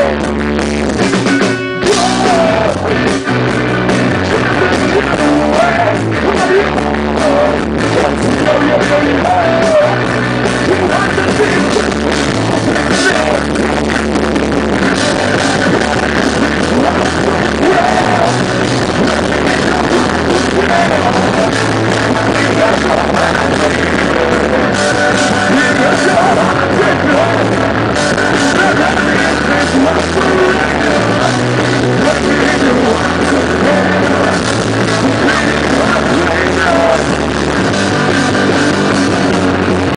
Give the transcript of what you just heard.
Yeah.